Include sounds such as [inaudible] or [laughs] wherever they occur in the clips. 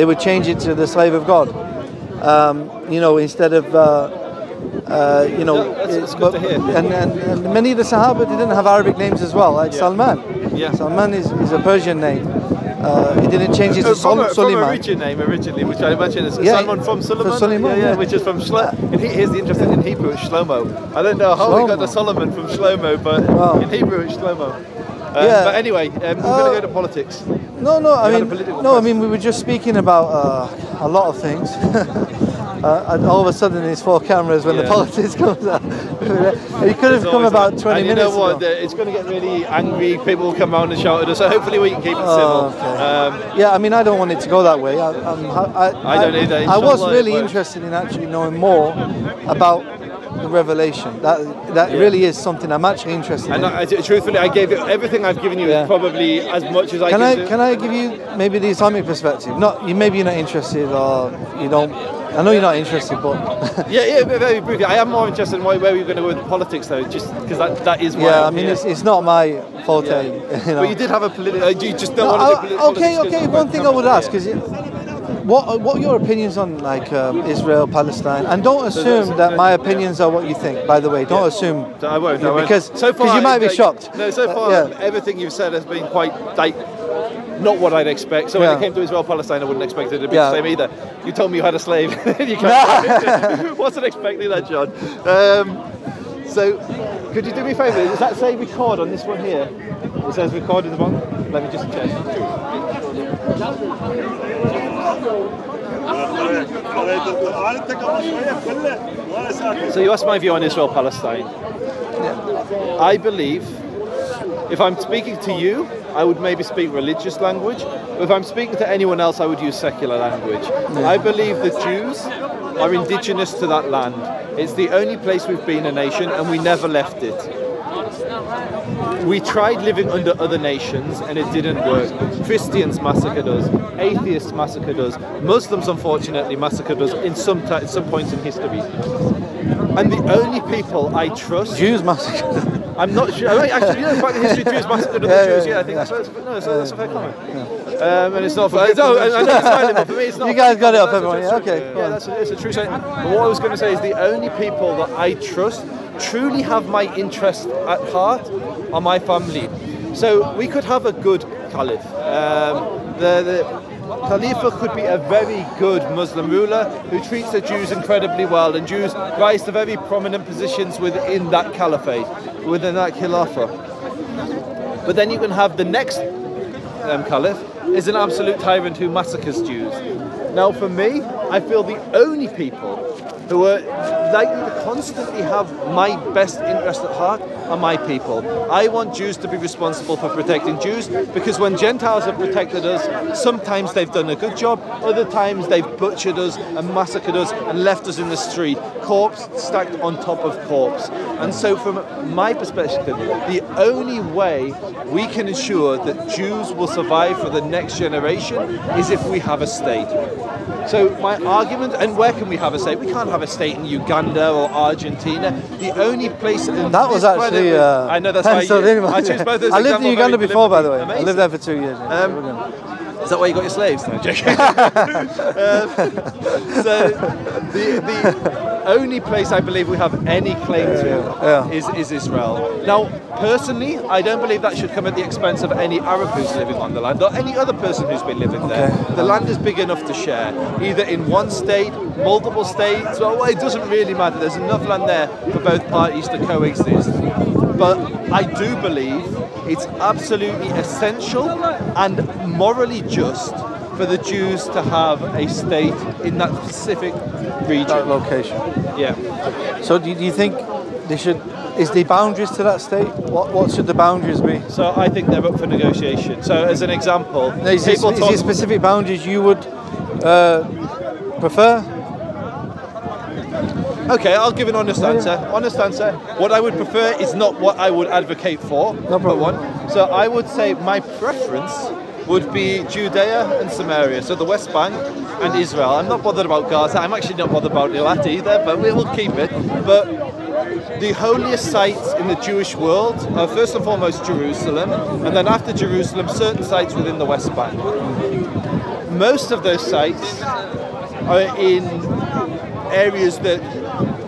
they would change it to the slave of God. Um, you know, instead of uh, uh, you know, Yeah, that's- that's good to hear. and, and, and many of the Sahaba didn't have Arabic names as well, like Yeah. Salman. Yeah. Salman is, is a Persian name. Uh, he didn't change it to from, a, from Suleiman. origin name originally, which I imagine is Yeah, Salman from Solomon. Suleiman, yeah, yeah, yeah. which is from Shlomo. And he, here's the interesting in Hebrew, it's Shlomo. I don't know how we got the Solomon from Shlomo, but Wow. in Hebrew it's Shlomo. Um, Yeah. But anyway, um, we're Uh, going to go to politics. No, no. I You mean, no. I mean, we were just speaking about uh, a lot of things, [laughs] uh, and all of a sudden, there's four cameras when the Yeah. politics [laughs] comes out. [laughs] you could have come about like- 20 and you minutes know what? ago. It's going to get really angry. People will come around and shout at us. So hopefully we can keep it Oh, civil. okay. Um, Yeah, I mean, I don't want it to go that way. I, I'm, I, I don't either, I was really interested in actually knowing more about the revelation. That that Yeah. really is something I'm actually interested and in. I, truthfully, I gave you everything I've given you Yeah. is probably as much as I Can can I do. can I give you maybe the Islamic perspective? Not you. Maybe you're not interested, or you don't. I know you're not interested, but [laughs] Yeah, yeah, very briefly. I am more interested in why, where we're going to go with politics, though, just because that, that is yeah, I mean, it's, it's not my forte. Yeah. [laughs] You know. But you did have a political. Uh, you just don't No, want to okay, okay. One thing I would ask is, what what are your opinions on like um, Israel, Palestine, and don't assume that my opinions are what you think. By the way, don't assume So I won't. Won't. because so far, because you might be like, shocked. No, so Uh, far yeah. everything you've said has been quite like not what I'd expect. So when Yeah. it came to Israel Palestine, I wouldn't expect it to be Yeah. the same either. You told me you had a slave. [laughs] you can't. [laughs] Wasn't expecting that, John. Um, so could you do me a favour? Does that say record on this one here? It says record at the bottom. Let me just check. So you asked my view on Israel Palestine. I believe if I'm speaking to you, I would maybe speak religious language. But if I'm speaking to anyone else, I would use secular language. I believe the Jews are indigenous to that land. It's the only place we've been a nation and we never left it. We tried living under other nations and it didn't work. Christians massacred us, atheists massacred us, Muslims unfortunately massacred us in some, ti some points in history. And the only people I trust Jews massacre. [laughs] I'm not sure. I mean, actually, you know, quite the history of Jews massacred other Yeah, Jews. yeah, Yeah, I think that's, no, that's, that's a fair comment. Um, and it's not for. No, but for me, [laughs] it's not. You guys got it up, everyone. Yeah, okay, Yeah, that's a, it's a true statement. But what I was going to say is the only people that I trust truly have my interest at heart are my family. So we could have a good caliph. Um, the, the Khalifa could be a very good Muslim ruler who treats the Jews incredibly well, and Jews rise to very prominent positions within that caliphate, within that khilafah. But then you can have the next um, caliph is an absolute tyrant who massacres Jews. Now, for me, I feel the only people who are likely to constantly have my best interest at heart are my people. I want Jews to be responsible for protecting Jews because when Gentiles have protected us, sometimes they've done a good job, other times they've butchered us and massacred us and left us in the street, corpse stacked on top of corpse. And so, from my perspective, the only way we can ensure that Jews will survive for the next generation is if we have a state. So my argument, and where can we have a state? We can't have a state in Uganda or Argentina. The only place in That was actually. Uh, I know that's why you, in, I choose both those I lived in Uganda before, by the way. deliberately. I lived there for two years. Um, Is that why you got your slaves? No, joking. [laughs] um, so the, the only place I believe we have any claim to yeah. Is, is Israel. Now, personally, I don't believe that should come at the expense of any Arab who's living on the land or any other person who's been living there. The land is big enough to share, either in one state, multiple states. Well, it doesn't really matter. There's enough land there for both parties to coexist. But I do believe it's absolutely essential and morally just for the Jews to have a state in that specific That region. location. Yeah. So do you, do you think they should? Is the boundaries to that state? What what should the boundaries be? So I think they're up for negotiation. So as an example, No, Is people is talk. there specific boundaries you would uh, prefer? Okay, I'll give an honest answer. Honest answer. What I would prefer is not what I would advocate for. No Number one. So I would say my preference would be Judea and Samaria, so the West Bank and Israel. I'm not bothered about Gaza. I'm actually not bothered about Eilat either, but we will keep it. But the holiest sites in the Jewish world are first and foremost Jerusalem, and then after Jerusalem, certain sites within the West Bank. Most of those sites are in areas that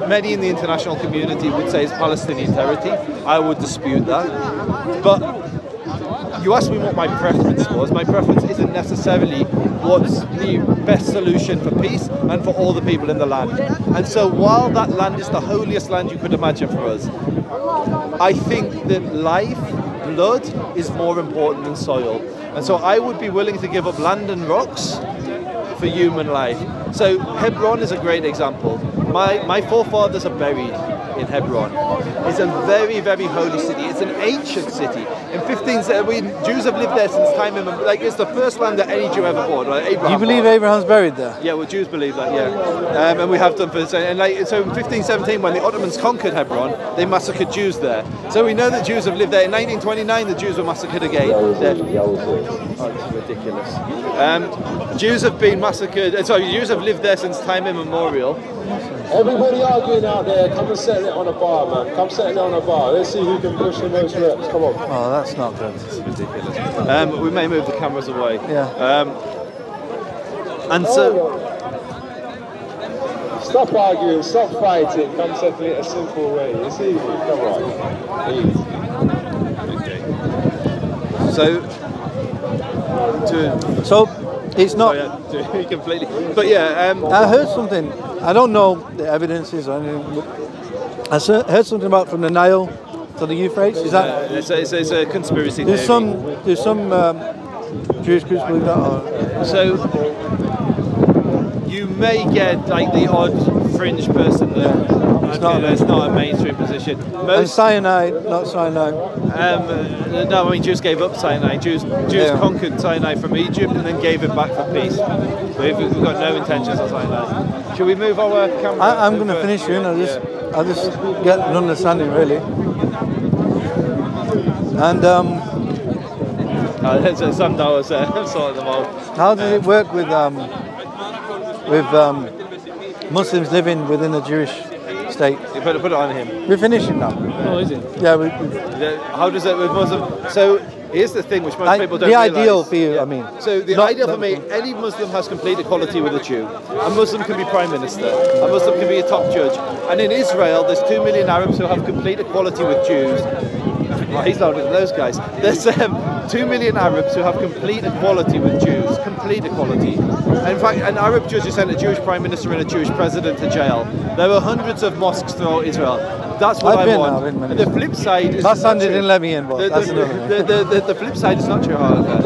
many in the international community would say is Palestinian territory. I would dispute that. But you asked me what my preference was. My preference isn't necessarily what's the best solution for peace and for all the people in the land. And so while that land is the holiest land you could imagine for us, I think that life, blood, is more important than soil. And so I would be willing to give up land and rocks for human life. So Hebron is a great example. My, my forefathers are buried in Hebron. It's a very, very holy city. It's an ancient city. In 15, we, Jews have lived there since time immemorial. Like it's the first land that any Jew ever bought. Right? Abraham Do you believe bought. Abraham's buried there? Yeah, well, Jews believe that, yeah, um, and we have done for and like so in 1517 when the Ottomans conquered Hebron, they massacred Jews there. So we know that Jews have lived there. In 1929, the Jews were massacred again. There. Oh, it's ridiculous. Um, Jews have been massacred. uh, Sorry, Jews have lived there since time immemorial. Everybody arguing out there, come and settle it on a bar, man. Come settle it on a bar. Let's see who can push the most reps. Come on. Oh, that's not good. Ridiculous. Um, we may move the cameras away. Yeah. Um, and so. Stop arguing, stop fighting, come settle it a simple way. It's easy, come on. Easy. So, to, So, it's not. oh yeah, [laughs] completely, but yeah, um, I heard something. I don't know the evidences or anything. But I heard something about from the Nile to the Euphrates. Is that uh, it's, a, it's, a, it's a conspiracy there's theory. some there's some um, Jewish groups believe that? Or, So you may get like the odd fringe person Yeah. it's not it's not a mainstream position. and cyanide, not cyanide. um, uh, no, I mean Jews gave up Sinai. Jews, Jews Yeah. conquered Sinai from Egypt and then gave it back for peace. We've, we've got no intentions of Sinai. Should we move our camera? I, I'm going to finish soon. I just Yeah. I just get an understanding really. And um, Uh, there's some dollars there. I'm sorting them all. how does it work with um, with um, Muslims living within the Jewish state? You put, put it on him. We're finishing now. Oh, is it? Yeah, we, we, How does it with Muslim? So here's the thing, which most Like, people don't the realise. ideal for you, I mean. So the Not ideal for me, any Muslim has complete equality with a Jew. A Muslim can be prime minister. A Muslim can be a top judge. And in Israel, there's two million Arabs who have complete equality with Jews. Oh, he's louder than those guys. There's um, two million Arabs who have complete equality with Jews. Complete equality. In fact, an Arab judge has sent a Jewish prime minister and a Jewish president to jail. There are hundreds of mosques throughout Israel. That's what I've I want. the flip side is Last not time they didn't let me in, but The- that's the- the, the, the, the flip side is not true, however.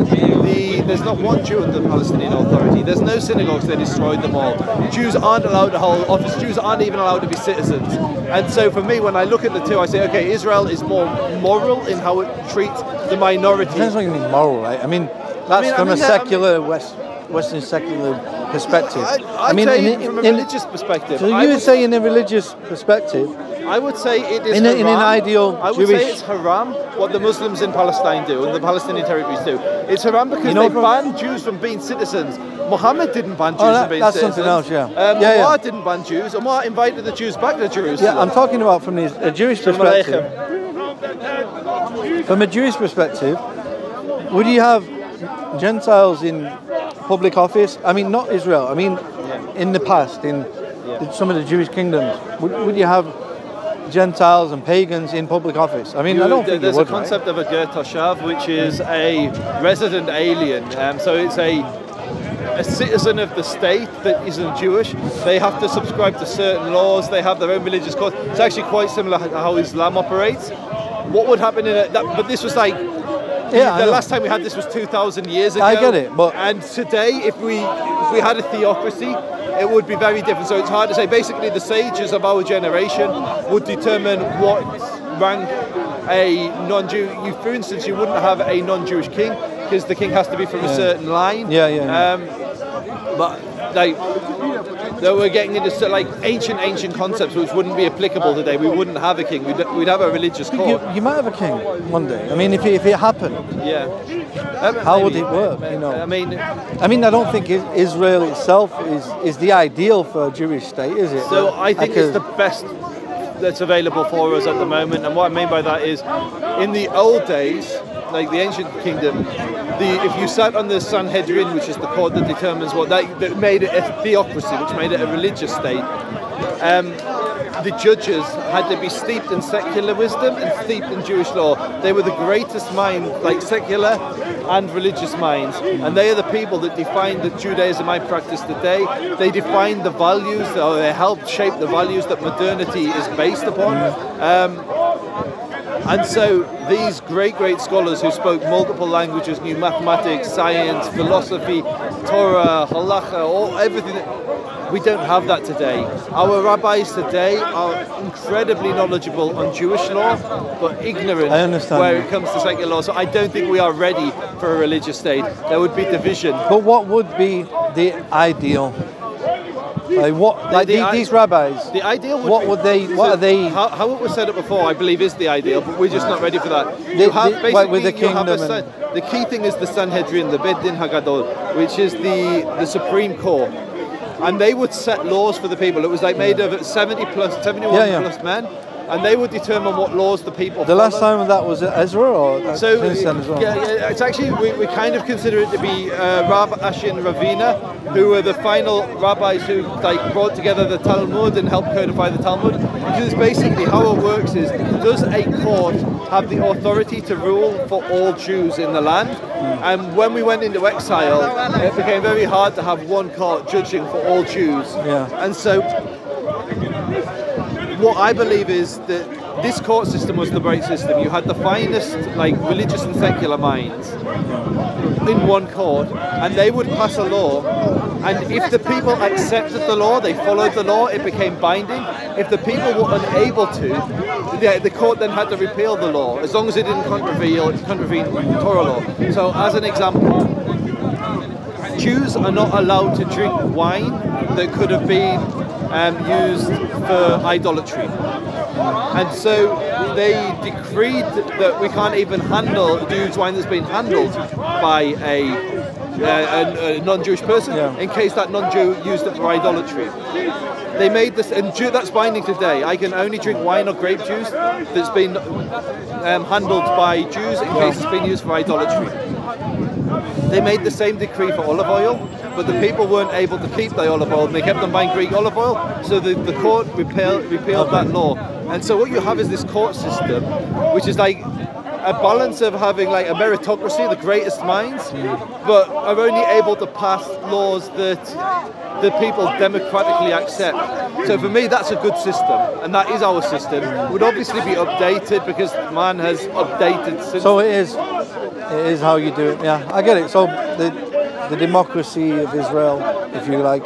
The, there's not one Jew in the Palestinian Authority. There's no synagogues, they destroyed them all. Jews aren't allowed to hold office, Jews aren't even allowed to be citizens. And so for me, when I look at the two, I say, okay, Israel is more moral in how it treats the minority. Depends what you mean moral, right? I mean, that's mean- I from mean a that- I mean- secular West, Western secular perspective. I, I'd mean, say in- from a in- religious perspective. So you would say in a religious perspective, I would say it is In a- in an ideal I would Jewish- say it's haram what the Muslims in Palestine do and the Palestinian territories do. It's haram because You know they ban Jews from being citizens. Muhammad didn't ban Jews Oh, that- from being that's citizens. something else, yeah. Um, Yeah, yeah. Umar didn't ban Jews. Umar invited the Jews back to Jerusalem. yeah, I'm talking about from the, a Jewish perspective. From a Jewish perspective, would you have Gentiles in public office? I mean, not Israel. I mean, in the past, in the- some of the Jewish kingdoms, would, would you have Gentiles and pagans in public office? I mean, I don't think there's you would. a concept of a ger toshav, which is a resident alien. Um, so it's a a citizen of the state that isn't Jewish. They have to subscribe to certain laws. They have their own religious code. It's actually quite similar to how Islam operates. What would happen in a, that? But this was like. Yeah, the last time we had this was 2,000 years ago. I get it, but- and today, if we if we had a theocracy, it would be very different. So it's hard to say. Basically, the sages of our generation would determine what rank a non-Jew. You, for instance, you wouldn't have a non-Jewish king because the king has to be from a certain line. Yeah, yeah, yeah. Um, but like. That we're getting into like ancient, ancient concepts which wouldn't be applicable today. We wouldn't have a king. We'd, we'd have a religious You, court. you might have a king one day. I mean, if it, if it happened, Yeah. Um, How would it work, you know? I mean, I mean, I don't think Israel itself is, is the ideal for a Jewish state, is it? So I think Because- it's the best that's available for us at the moment. And what I mean by that is, in the old days, like the ancient kingdom, the if you sat on the Sanhedrin, which is the court that determines what that, that made it a theocracy, which made it a religious state. Um, the judges had to be steeped in secular wisdom and steeped in Jewish law. They were the greatest minds, like secular and religious minds, and they are the people that defined the Judaism I practice today. They defined the values, or they helped shape the values that modernity is based upon. Um, and so these great, great scholars who spoke multiple languages, knew mathematics, science, philosophy, Torah, halacha, all everything. We don't have that today. Our rabbis today are incredibly knowledgeable on Jewish law, but ignorant I understand where it comes to secular law. So I don't think we are ready for a religious state. There would be division. But what would be the ideal? Like what? Like the the- these rabbis. The ideal would What be- would they- what are they- How, how it was set up before, I believe, is the ideal, but we're just not ready for that. The- You have basically with the have a kingdom the key thing is the Sanhedrin, the Beit Din Hagadol, which is the the supreme court, and they would set laws for the people. It was like made of 70 plus 71 Yeah, yeah. plus men, and they would determine what laws the people. The last follow. time that was Ezra or So since then as well? yeah, yeah, it's actually we, we kind of consider it to be uh, Rav Ashin Ravina, who were the final rabbis who like brought together the Talmud and helped codify the Talmud. Because basically how it works is, does a court have the authority to rule for all Jews in the land? And when we went into exile, it became very hard to have one court judging for all Jews. Yeah. And so what I believe is that this court system was the right system. You had the finest, like religious and secular minds in one court, and they would pass a law. And if the people accepted the law, they followed the law, it became binding. If the people were unable to, the, the court then had to repeal the law, as long as it didn't contravene, contravene Torah law. So, as an example, Jews are not allowed to drink wine that could have been um, used for idolatry. And so they decreed that we can't even handle Jews wine that's been handled by a, uh, a, a non-Jewish person Yeah. in case that non-Jew used it for idolatry. They made this, and Jew, that's binding today. I can only drink wine or grape juice that's been um, handled by Jews in case it's been used for idolatry. They made the same decree for olive oil, but the people weren't able to keep the olive oil and they kept on buying Greek olive oil, so the, the court repealed, repealed that law. And so what you have is this court system, which is like a balance of having like a meritocracy, the greatest minds, but are only able to pass laws that the people democratically accept. So for me, that's a good system, and that is our system. Would obviously be updated because man has updated. So it is. It is how you do it. Yeah, I get it. So the the democracy of Israel, if you like,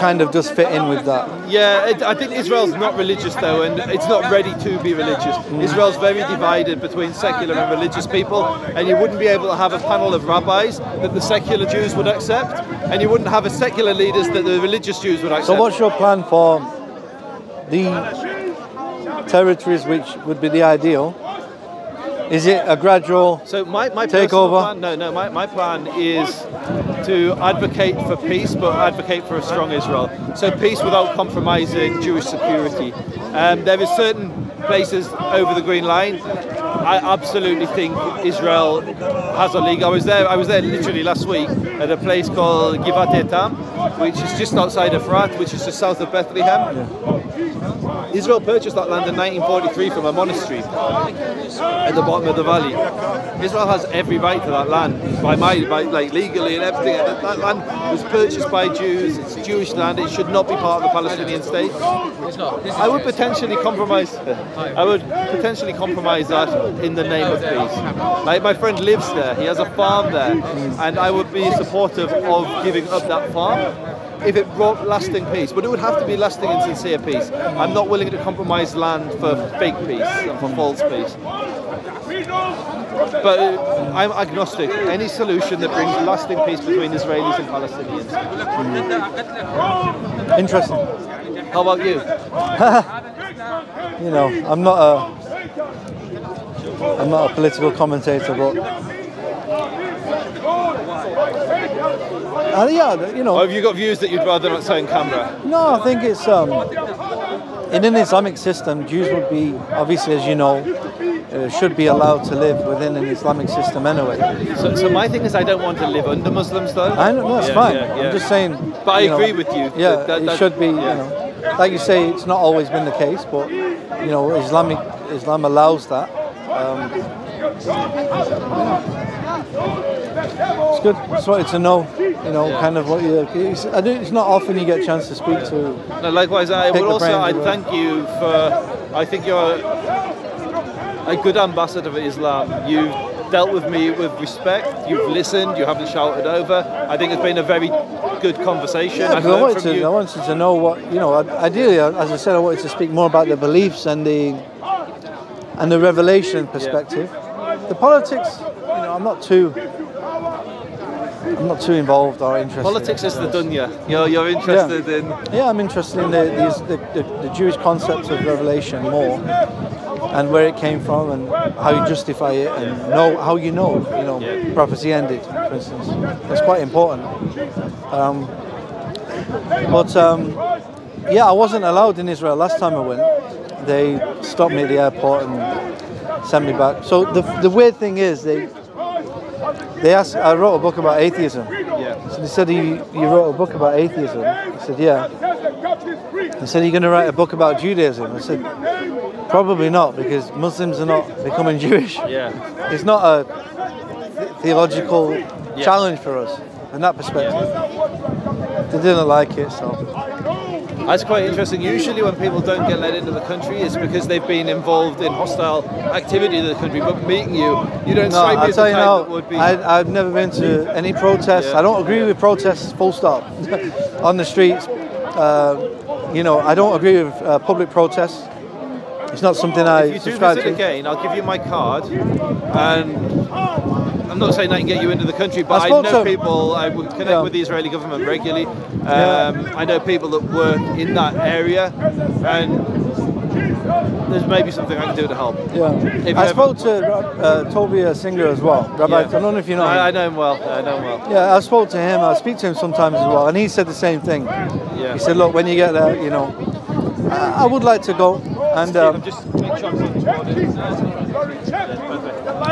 kind of does fit in with that. Yeah, it, I think Israel's not religious though, and it's not ready to be religious. Mm. Israel's very divided between secular and religious people, and you wouldn't be able to have a panel of rabbis that the secular Jews would accept, and you wouldn't have a secular leaders that the religious Jews would accept. So what's your plan for the territories which would be the ideal? Is it a gradual? So my, my Take personal over. plan, no, no, my, my plan is to advocate for peace, but advocate for a strong Israel. So peace without compromising Jewish security. Um, there is certain places over the Green Line. I absolutely think Israel has a league. I was there. I was there literally last week at a place called Givat Etam, which is just outside of Efrat, which is just south of Bethlehem. Israel purchased that land in 1943 from a monastery at the bottom of the valley. Israel has every right to that land by my by, like legally and everything. That, that land was purchased by Jews. It's Jewish land. It should not be part of the Palestinian state. I would potentially compromise. I would potentially compromise that in the name of peace. Like my friend lives there. He has a farm there, and I would be supportive of giving up that farm if it brought lasting peace. But it would have to be lasting and sincere peace. I'm not willing to compromise land for fake peace and for false peace. But uh, I'm agnostic. Any solution that brings lasting peace between Israelis and Palestinians. Interesting. How about you? [laughs] You know, I'm not a I'm not a political commentator, but uh, yeah, you know, Or have you got views that you'd rather not say on camera? No, I think it's um, in an Islamic system, Jews would be obviously, as you know, uh, should be allowed to live within an Islamic system anyway. So, so my thing is, I don't want to live under Muslims, though. I know that's Yeah, fine. yeah, yeah. I'm just saying. But I know, agree with you. Yeah, That- that- it should be. You know, like you say, it's not always been the case, but you know, Islamic Islam allows that. Um, it's good. Just wanted to know, you know, Yeah. kind of what you. It's, I do, it's not often you get a chance to speak to. No, likewise, I Pick would also I of it. thank you for. I think you're a good ambassador of Islam. You've dealt with me with respect. You've listened. You haven't shouted over. I think it's been a very good conversation. Yeah, I've I wanted from to. you. I wanted to know what you know. Ideally, as I said, I wanted to speak more about the beliefs and the and the revelation perspective. The politics, you know, I'm not too. I'm not too involved or interested. Politics in, is the dunya. You're, you're interested in. Yeah, I'm interested in the, the, the, the Jewish concept of revelation more, and where it came from, and how you justify it, and know how you know, you know, Yeah. prophecy ended, for instance. That's quite important. Um, but um, yeah, I wasn't allowed in Israel last time I went. They stopped me at the airport and sent me back. So the the weird thing is they they asked. I wrote a book about atheism. Yeah. So they said, you, you wrote a book about atheism. I said, yeah. They said, you're you going to write a book about Judaism? I said, probably not, because Muslims are not becoming [laughs] Jewish. Yeah. It's not a th- theological challenge for us in that perspective. They didn't like it, so. That's quite interesting. Usually, when people don't get let into the country, it's because they've been involved in hostile activity in the country. But meeting you, you don't No, strike me as tell the you type now, that would be. I, I've never been to any protests. Yeah. I don't agree with protests, full stop, [laughs] on the streets. Uh, you know, I don't agree with uh, public protests. It's not something I if you do subscribe visit to. again, I'll give you my card, and I'm not saying I can get you into the country, but I I, know to- people. I would connect Yeah. with the Israeli government regularly. Um, Yeah. I know people that work in that area, and there's maybe something I can do to help. Yeah. If I you spoke to uh, Tovia Singer as well. Rabbi, I don't know if you know him. I, I know him well. I know him well. Yeah, I spoke to him. I speak to him sometimes as well, and he said the same thing. Yeah. He said, "Look, when you get there, you know, I, I would like to go." And um, just make sure I'm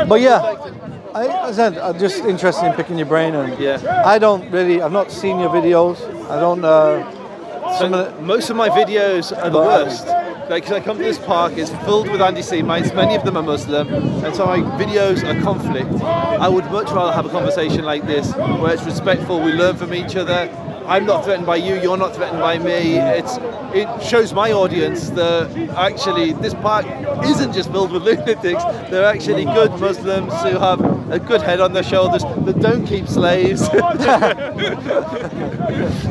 but yeah, I, I said I'm just interested in picking your brain, and Yeah. I don't really. I've not seen your videos. I don't. Uh, some of Most of my videos are the worst. Like, I come to this park, it's filled with anti-Semites. Many of them are Muslim, and so my videos are conflict. I would much rather have a conversation like this, where it's respectful. We learn from each other. I'm not threatened by you. You're not threatened by me. It's it shows my audience that actually this park isn't just filled with [laughs] lunatics. They're actually good Muslims who have a good head on their shoulders that don't keep slaves, [laughs]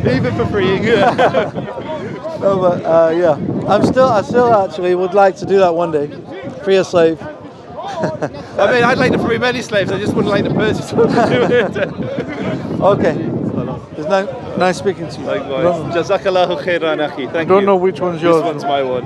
even for free. [laughs] no, but uh, yeah, I'm still. I still actually would like to do that one day. Free a slave. I mean, I'd like to free many slaves. I just wouldn't like to purchase one to do it. Okay. It's nice, nice speaking to you. Likewise. Don't, Jazakallahu khairan, akhi. Thank don't you. know which one's yours. This yours. one's my one.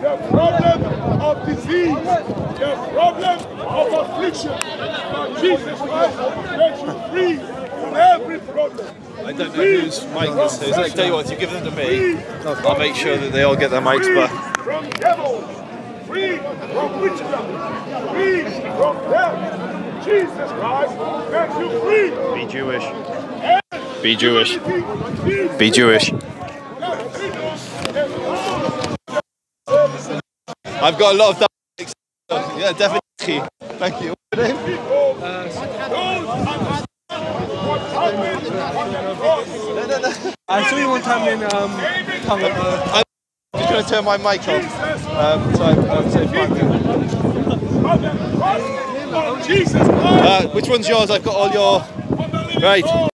the problem of disease, the problem of affliction. Now Jesus Christ makes you free from every problem. I don't know whose mic this is. I tell you what, if you give them to me, I'll make sure that they all get their mics Free back. from devils, free from witchcraft, free from death. Jesus Christ makes you free. Be Jewish. Be Jewish. Be Jewish. I've got a lot of that. Yeah, definitely. Thank you. I saw you one time in um, Tonga. I'm just going to turn my mic off. Um, so I, I would say fine. Jesus Uh, which one's yours? I've got all your. Right.